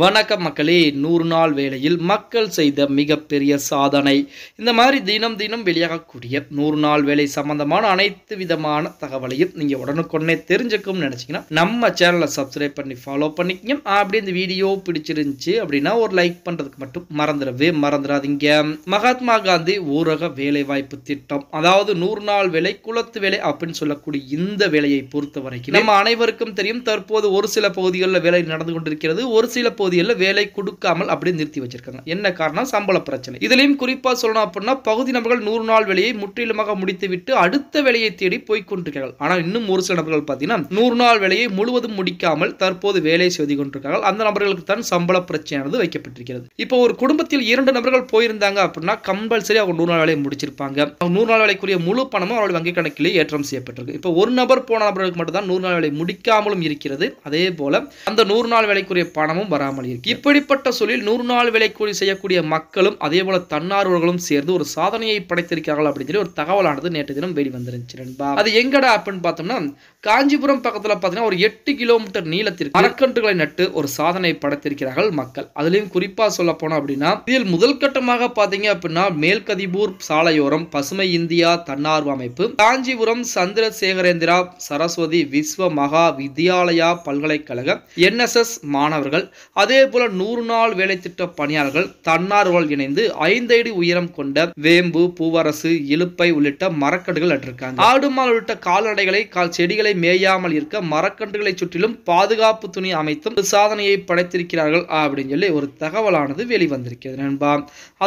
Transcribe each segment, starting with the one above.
வணக்கம் மக்களே நூறு நாள் வேலையில் மக்கள் செய்த மிகப்பெரிய சாதனை. இந்த மாதிரி தினம் தினம் வெளியாகக்கூடிய நூறு நாள் வேலை சம்பந்தமான அனைத்து விதமான தகவலையும் நீங்கள் உடனுக்குடனே தெரிஞ்சுக்கணும்னு நினச்சிங்கன்னா நம்ம சேனலை சப்ஸ்கிரைப் பண்ணி ஃபாலோ பண்ணிக்கங்க. அப்படி இந்த வீடியோ பிடிச்சிருந்துச்சு அப்படின்னா ஒரு லைக் பண்ணுறதுக்கு மட்டும் மறந்துடவே மறந்துடாதீங்க. மகாத்மா காந்தி ஊரக வேலைவாய்ப்பு திட்டம் அதாவது நூறு நாள் வேலை குலத்து வேலை அப்படின்னு சொல்லக்கூடிய இந்த வேலையை பொறுத்த வரைக்கும் நம்ம அனைவருக்கும் தெரியும் தற்போது ஒரு சில பகுதிகளில் வேலை நடந்து கொண்டிருக்கிறது ஒரு சில பகுதிகளில் வேலை கொடுக்காமல் அப்படியே நிறுத்தி வச்சிருக்காங்க. என்ன காரணம்? சம்பள பிரச்சனை. இதுலையும் குறிப்பாக சொல்லணும் அப்படின்னா பகுதி நபர்கள் நூறு நாள் வேலையை முற்றிலுமாக முடித்துவிட்டு அடுத்த வேலையை தேடி போய்கொண்டிருக்கிறார்கள் ஆனால் இன்னும் ஒரு சில நபர்கள் பார்த்தீங்கன்னா நூறு நாள் வேலையை முழுவதும் முடிக்காமல் தற்போது வேலை செய்து கொண்டிருக்கிறார்கள். அந்த நபர்களுக்கு தான் சம்பள பிரச்சனையானது வைக்கப்பட்டிருக்கிறது. இப்போ ஒரு குடும்பத்தில் இரண்டு நபர்கள் போயிருந்தாங்க அப்படின்னா கம்பல்சரி அவங்க நூறு நாள் வேலையை முடிச்சிருப்பாங்க. அவங்க நூறு நாள் வேலைக்குரிய முழு பணமும் அவருடைய வங்கி கணக்கிலே ஏற்றம் செய்யப்பட்டிருக்கு. இப்போ ஒரு நபர் போன நபர்களுக்கு மட்டும் தான் நூறு நாள் வேலை முடிக்காமலும் இருக்கிறது. அதே போல அந்த நூறு நாள் வேலைக்குரிய பணமும் வராமல் இருக்கு இப்படிப்பட்ட சொல்லில் நூறு நாள் வேலை கூலி செய்யக்கூடிய மக்களும் அதே போல தன்னார்வர்களும் சேர்ந்து ஒரு சாதனையை படைத்திருக்கிறார்கள் அப்படின்னு சொல்லி ஒரு தகவலானது நேற்று தினம் வெளிவந்துருந்துச்சு நண்பா. அது எங்கடா அப்படின்னு பார்த்தோம்னா காஞ்சிபுரம் பக்கத்துல பார்த்தீங்கன்னா ஒரு எட்டு கிலோமீட்டர் நீளத்திற்கு மரக்கன்றுகளை நட்டு ஒரு சாதனை படைத்திருக்கிறார்கள் மக்கள். அதுலயும் குறிப்பா சொல்ல போனோம் அப்படின்னா இதில் முதல் கட்டமாக பார்த்தீங்க அப்படின்னா மேல்கதிபூர் சாலையோரம் பசுமை இந்தியா தன்னார்வ அமைப்பு காஞ்சிபுரம் சந்திரசேகரேந்திரா சரஸ்வதி விஸ்வ மகா வித்யாலயா பல்கலைக்கழக என்எஸ்எஸ் மாணவர்கள் அதே போல நூறு நாள் வேலை திட்ட பணியாளர்கள் தன்னார்வல் இணைந்து ஐந்து அடி உயரம் கொண்ட வேம்பு பூவரசு இலுப்பை உள்ளிட்ட மரக்கன்றுகள் நட்டிருக்காங்க. ஆடு மாடு உள்ளிட்ட கால்நடைகளை கால் செடிகளை மேயாமல் இருக்க மரக்கன்றுகளை சுற்றிலும் பாதுகாப்பு துணி அமைத்தும் சாதனையை படைத்திருக்கிறார்கள் அப்படின்னு சொல்லி ஒரு தகவலானது வெளிவந்திருக்கிறது நண்பா.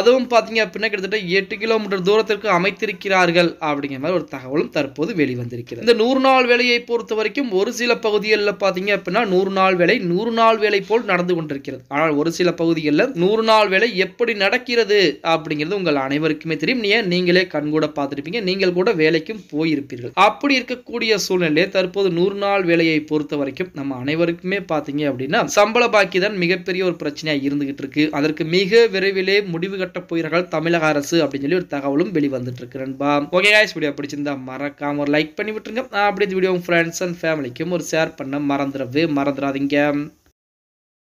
அதுவும் பார்த்தீங்க அப்படின்னா கிட்டத்தட்ட எட்டு கிலோமீட்டர் தூரத்திற்கு அமைத்திருக்கிறார்கள் அப்படிங்கிற மாதிரி ஒரு தகவலும் தற்போது வெளிவந்திருக்கிறது. இந்த நூறு நாள் வேலையை பொறுத்த வரைக்கும் ஒரு சில பகுதிகளில் பார்த்தீங்க அப்படின்னா நூறு நாள் வேலை நூறு நாள் வேலை போல் நடந்து கொண்டிருக்கிறது. ஆனால் ஒரு சில பகுதிகளில் நூறு நாள் வேலை எப்படி நடக்கிறது அப்படிங்கிறது உங்கள் அனைவருக்குமே தெரியும். நீ நீங்களே கண்கூட பார்த்துருப்பீங்க. நீங்கள் கூட வேலைக்கும் போயிருப்பீர்கள். அப்படி இருக்கக்கூடிய சூழ்நிலையை தற்போது நூறு நாள் வேலையை பொறுத்த வரைக்கும் நம்ம அனைவருக்குமே பார்த்தீங்க அப்படின்னா சம்பள பாக்கி தான் மிகப்பெரிய ஒரு பிரச்சனையாக இருந்துகிட்டு இருக்கு. அதற்கு மிக விரைவிலே முடிவு கட்ட போகிறார்கள் தமிழக அரசு அப்படின்னு சொல்லி ஒரு தகவலும் வெளிவந்துட்டு இருக்கு நண்பா ஓகே காய்ஸ் வீடியோ பிடிச்சிருந்தா மறக்காம ஒரு லைக் பண்ணி விட்டுருங்க. அப்படி இந்த வீடியோ ஃப்ரெண்ட்ஸ் அண்ட் ஃபேமிலிக்கும் ஒரு ஷேர் பண்ண மறந்துடவே மறந்துடாதீங்க.